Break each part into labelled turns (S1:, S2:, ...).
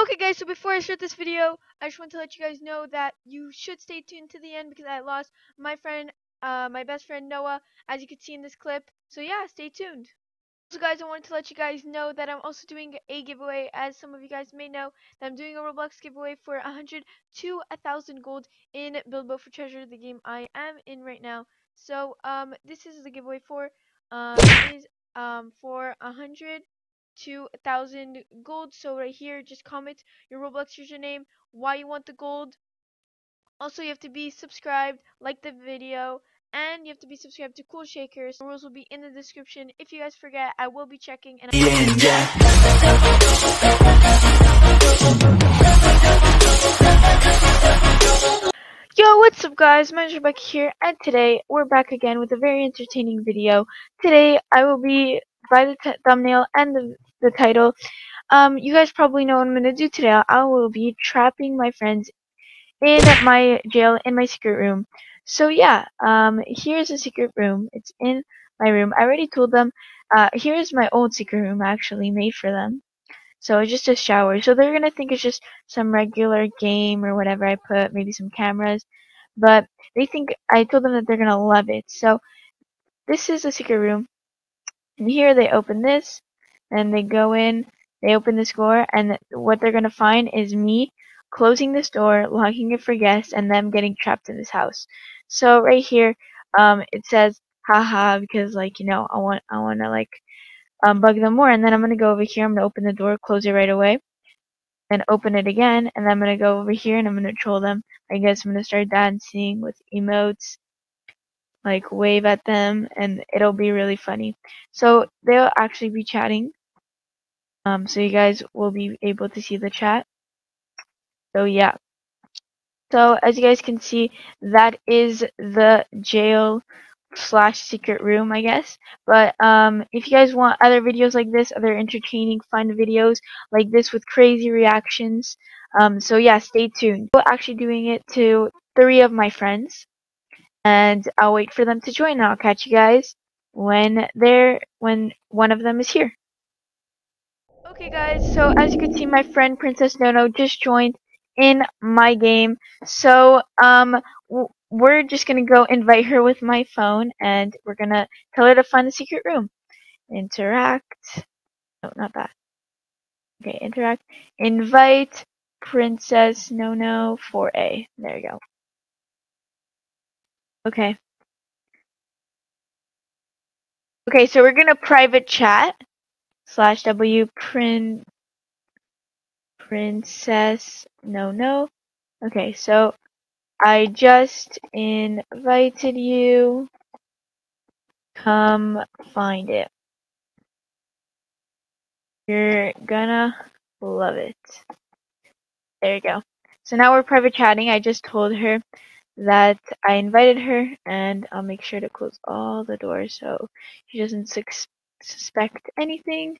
S1: Okay guys, so before I start this video, I just want to let you guys know that you should stay tuned to the end because I lost my friend, uh, my best friend Noa, as you can see in this clip. So yeah, stay tuned. Also guys, I wanted to let you guys know that I'm also doing a giveaway, as some of you guys may know, that I'm doing a Roblox giveaway for 100 to 1000 gold in Build Boat for Treasure, the game I am in right now. So, um, this is the giveaway for, um, is, um, for 100 to a thousand gold. So right here, just comment your Roblox username, why you want the gold. Also, you have to be subscribed, like the video, and you have to be subscribed to Cool Shakers. The rules will be in the description. If you guys forget, I will be checking. And. Yo, what's up guys? My name's Rebecca here, and today we're back again with a very entertaining video. Today I will be, by the thumbnail and the the title. Um, you guys probably know what I'm gonna do today. I will be trapping my friends in my jail in my secret room. So yeah, um, here's a secret room. It's in my room. I already told them. Uh, here's my old secret room actually made for them. So it's just a shower. So they're gonna think it's just some regular game or whatever I put, maybe some cameras. But they think I told them that they're gonna love it. So this is a secret room. And here they open this and they go in, they open this door, and what they're gonna find is me closing this door, locking it for guests, and them getting trapped in this house. So right here, um, it says haha because like you know I want I want to like um, bug them more, and then I'm gonna go over here. I'm gonna open the door, close it right away, and open it again, and then I'm gonna go over here and I'm gonna troll them. I guess I'm gonna start dancing with emotes like wave at them and it'll be really funny. So they'll actually be chatting um, so you guys will be able to see the chat. So yeah. So as you guys can see, that is the jail slash secret room, I guess. But um, if you guys want other videos like this, other entertaining, fun videos like this with crazy reactions, um, so yeah, stay tuned. We're actually doing it to three of my friends, and I'll wait for them to join. I'll catch you guys when they're when one of them is here. Okay guys, so as you can see my friend Princess Nono just joined in my game. So um we're just gonna go invite her with my phone and we're gonna tell her to find the secret room. Interact. No, not that. Okay, interact. Invite Princess Nono for A. There you go. Okay. Okay, so we're gonna private chat slash W print princess no no. Okay so I just invited you. Come find it. You're gonna love it. There you go. So now we're private chatting. I just told her that I invited her and I'll make sure to close all the doors so she doesn't suspect anything.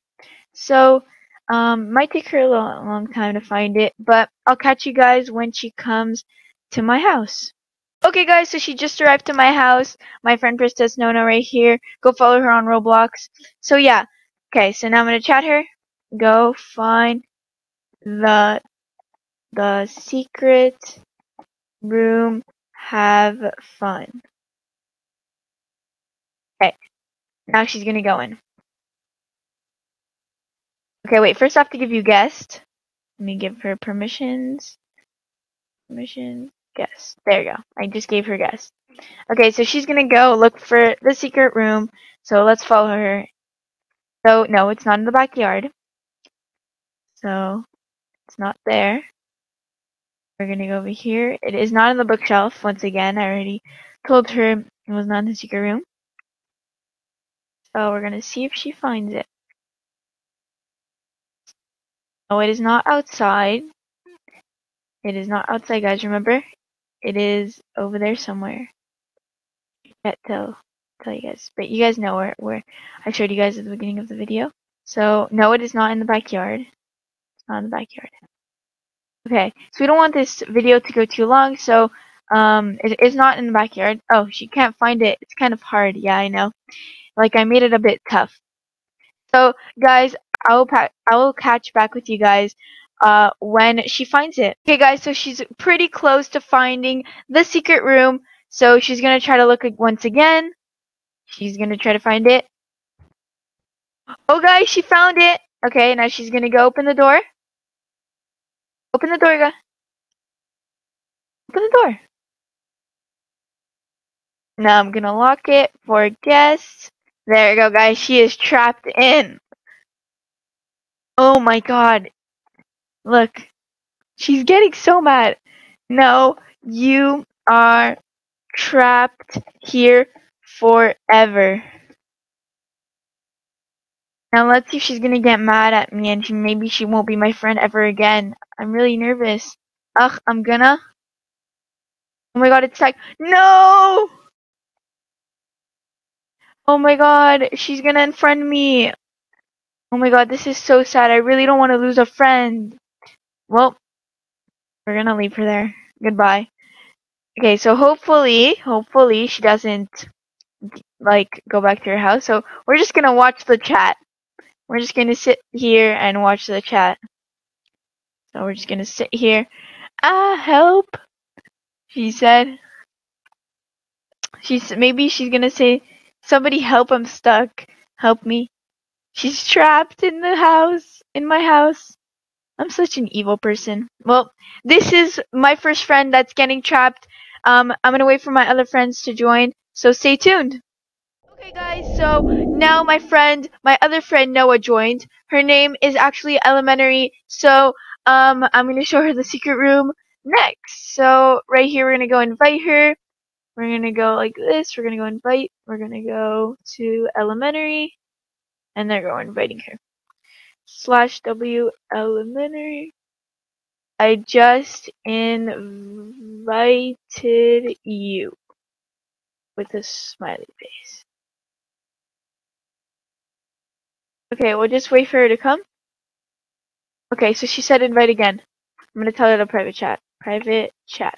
S1: So, um, might take her a long, long time to find it, but I'll catch you guys when she comes to my house. Okay guys, so she just arrived to my house. My friend Princess Nona right here. Go follow her on Roblox. So yeah. Okay, so now I'm gonna chat her. Go find the the secret room. Have fun. Okay. Now she's gonna go in. Okay, wait. First, I have to give you guest. Let me give her permissions. Permission. Guest. There you go. I just gave her guest. Okay, so she's gonna go look for the secret room. So let's follow her. So no, it's not in the backyard. So it's not there. We're gonna go over here. It is not in the bookshelf. Once again, I already told her it was not in the secret room. So we're gonna see if she finds it. No, it is not outside. It is not outside, guys. Remember, it is over there somewhere. Can't tell tell you guys, but you guys know where where I showed you guys at the beginning of the video. So no, it is not in the backyard. It's not in the backyard. Okay, so we don't want this video to go too long, so um, it is not in the backyard. Oh, she can't find it. It's kind of hard. Yeah, I know. Like I made it a bit tough. So guys, I will I will catch back with you guys uh, when she finds it. Okay, guys, so she's pretty close to finding the secret room. So she's gonna try to look once again. She's gonna try to find it. Oh, guys, she found it. Okay, now she's gonna go open the door. Open the door, guys. Open the door. Now I'm gonna lock it for guests. There you go, guys. She is trapped in. Oh my god. Look. She's getting so mad. No, you are trapped here forever. Now let's see if she's gonna get mad at me and she, maybe she won't be my friend ever again. I'm really nervous. Ugh, I'm gonna. Oh my god, it's like no. Oh my god, she's gonna unfriend me. Oh my god, this is so sad. I really don't want to lose a friend. Well, we're gonna leave her there. Goodbye. Okay, so hopefully, hopefully she doesn't like go back to her house. So we're just gonna watch the chat. We're just gonna sit here and watch the chat. So we're just gonna sit here. Ah, help! She said. She's maybe she's gonna say, "Somebody help! I'm stuck. Help me." She's trapped in the house, in my house. I'm such an evil person. Well, this is my first friend that's getting trapped. Um, I'm gonna wait for my other friends to join, so stay tuned. Okay guys, so now my friend, my other friend Noa joined. Her name is actually Elementary, so um, I'm gonna show her the secret room next. So right here, we're gonna go invite her. We're gonna go like this. We're gonna go invite. We're gonna go to Elementary, and there go inviting her. Slash W Elementary. I just invited you with a smiley face. Okay, we'll just wait for her to come. Okay, so she said invite again. I'm gonna tell her to private chat. Private chat.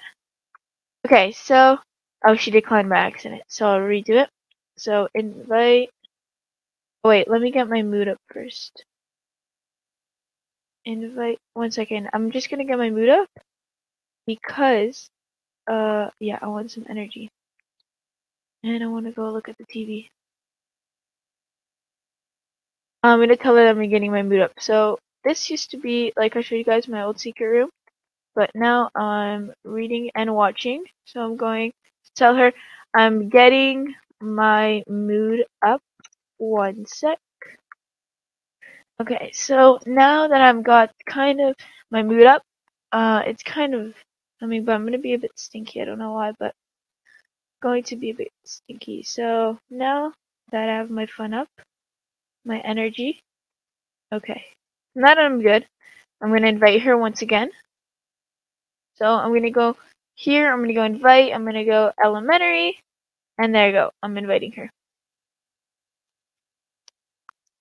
S1: Okay, so oh she declined by accident, so I'll redo it. So invite oh, wait, let me get my mood up first. Invite one second. I'm just gonna get my mood up because uh yeah, I want some energy. And I wanna go look at the TV. I'm gonna tell her that I'm getting my mood up. So this used to be like I showed you guys my old secret room, but now I'm reading and watching. So I'm going to tell her I'm getting my mood up. One sec. Okay, so now that I've got kind of my mood up, uh, it's kind of, I mean, but I'm gonna be a bit stinky. I don't know why, but going to be a bit stinky. So now that I have my fun up, my energy. Okay. Now that I'm good, I'm going to invite her once again. So I'm going to go here. I'm going to go invite. I'm going to go elementary. And there you go. I'm inviting her.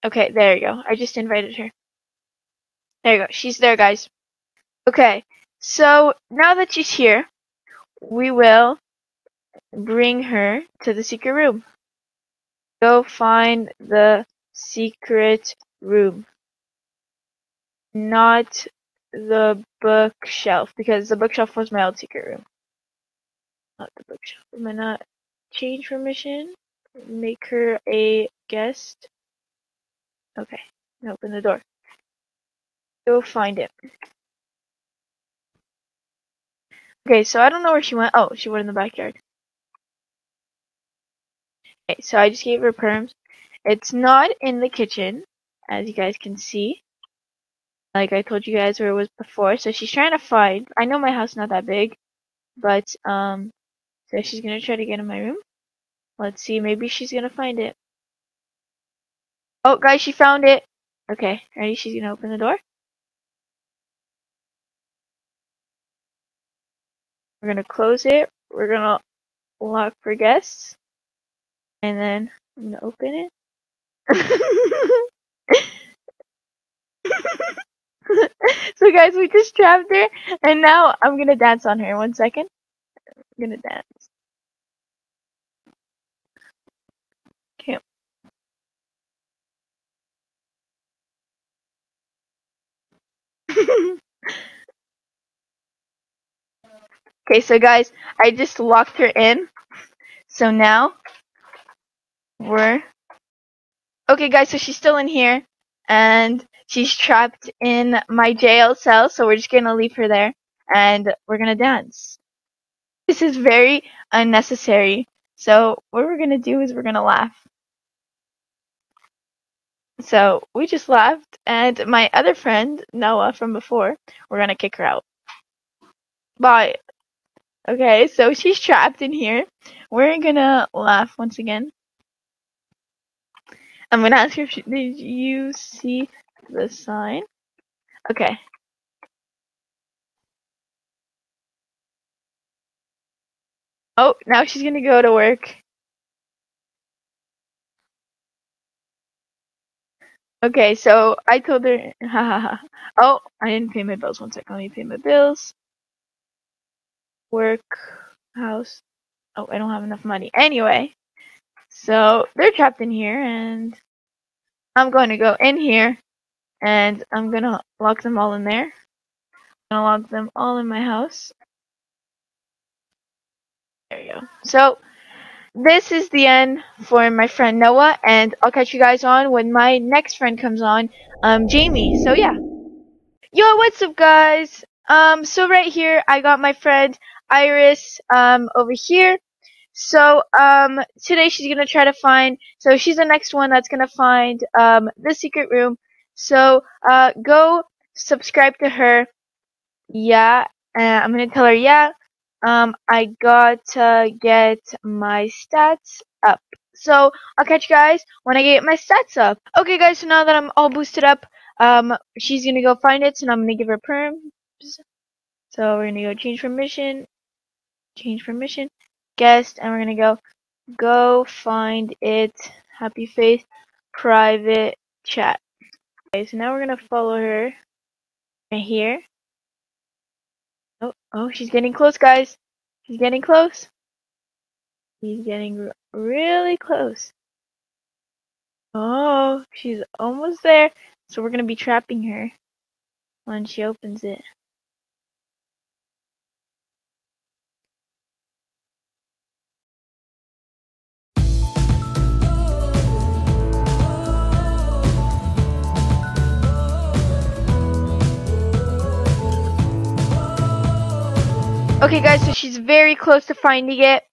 S1: Okay, there you go. I just invited her. There you go. She's there, guys. Okay, so now that she's here, we will bring her to the secret room. Go find the secret room. Not the bookshelf, because the bookshelf was my old secret room. Not the bookshelf. I'm gonna change permission, make her a guest. Okay, open the door. Go find it. Okay, so I don't know where she went. Oh, she went in the backyard. Okay, so I just gave her perms. It's not in the kitchen, as you guys can see. Like I told you guys where it was before. So she's trying to find. I know my house is not that big, but um, so she's gonna try to get in my room. Let's see. Maybe she's gonna find it. Oh, guys, she found it. Okay, ready? She's gonna open the door. We're gonna close it. We're gonna lock for guests. And then I'm gonna open it. so guys, we just trapped her, and now I'm gonna dance on her. One second, I'm gonna dance. Okay. okay, so guys, I just locked her in. So now we're okay, guys. So she's still in here, and she's trapped in my jail cell. So we're just gonna leave her there, and we're gonna dance. This is very unnecessary. So what we're gonna do is we're gonna laugh. So we just laughed, and my other friend Noa from before, we're gonna kick her out. Bye. Okay, so she's trapped in here. We're gonna laugh once again. I'm gonna ask she, did you see the sign? Okay. Oh, now she's gonna go to work. Okay, so I told her, oh, I didn't pay my bills. One second, let me pay my bills. Work, house. Oh, I don't have enough money. Anyway, so they're trapped in here, and I'm going to go in here, and I'm gonna lock them all in there. I'm gonna lock them all in my house. There you go. So, this is the end for my friend Noa, and I'll catch you guys on when my next friend comes on, um, Jamie. So, yeah. Yo, what's up, guys? Um, so right here, I got my friend Iris, um, over here. So, um, today she's gonna try to find, so she's the next one that's gonna find, um, the secret room. So, uh, go subscribe to her. Yeah, uh, I'm gonna tell her, yeah, um, I gotta get my stats up. So I'll catch you guys when I get my stats up. Okay, guys. So now that I'm all boosted up, um, she's gonna go find it, so I'm gonna give her perms. So we're gonna go change permission, change permission, guest, and we're gonna go go find it. Happy face, private chat. Okay, so now we're gonna follow her right here. Oh, oh, she's getting close, guys. She's getting close. She's getting really close. Oh, she's almost there. So we're to be trapping her when she opens it. Okay guys, so she's very close to finding it.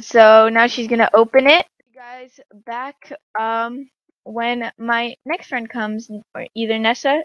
S1: So now she's gonna open it. Guys, back um when my next friend comes, or either Nessa.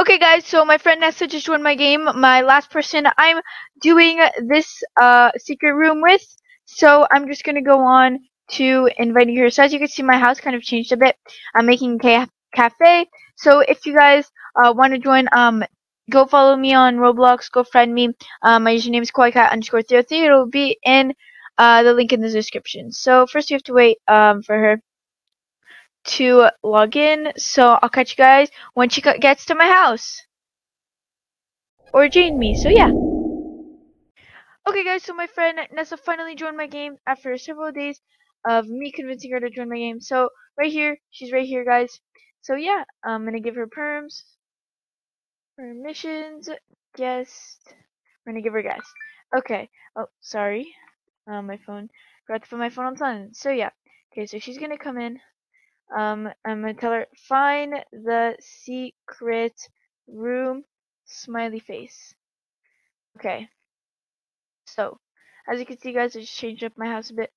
S1: Okay guys, so my friend Nessa just joined my game. My last person I'm doing this uh secret room with. So I'm just gonna go on to inviting her. So as you can see, my house kind of changed a bit. I'm making a cafe. So if you guys uh, want to join, um, go follow me on Roblox. Go friend me. Um, my username is KawaiiCat underscore 303. It'll be in uh, the link in the description. So first you have to wait um, for her to log in. So I'll catch you guys when she gets to my house. Or join me. So yeah. Okay guys, so my friend Nessa finally joined my game after several days of me convincing her to join my game. So right here, she's right here guys. So yeah, I'm gonna give her perms. Permissions, guest. We're gonna give her guest. Okay. Oh, sorry. Uh, my phone. Forgot to put my phone on silent. So yeah. Okay, so she's gonna come in. Um, I'm gonna tell her find the secret room. Smiley face. Okay. So, as you can see, guys, I just changed up my house a bit.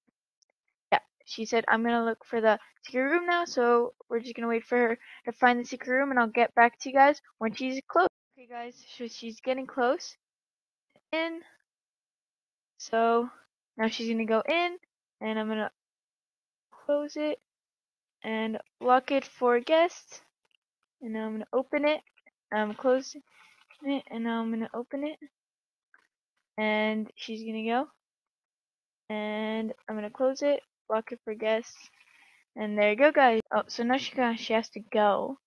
S1: She said I'm gonna look for the secret room now. So we're just gonna wait for her to find the secret room, and I'll get back to you guys when she's close. Okay guys, so she's getting close. In. So now she's gonna go in and I'm gonna close it and lock it for guests. And now I'm gonna open it. I'm closing it and now I'm gonna open it. And she's gonna go. And I'm gonna close it, lock it for guests. And there you go guys. Oh, so now she got, she has to go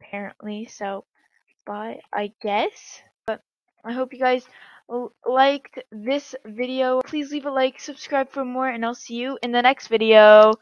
S1: apparently. So bye, I guess. But I hope you guys liked this video. Please leave a like, subscribe for more, and I'll see you in the next video.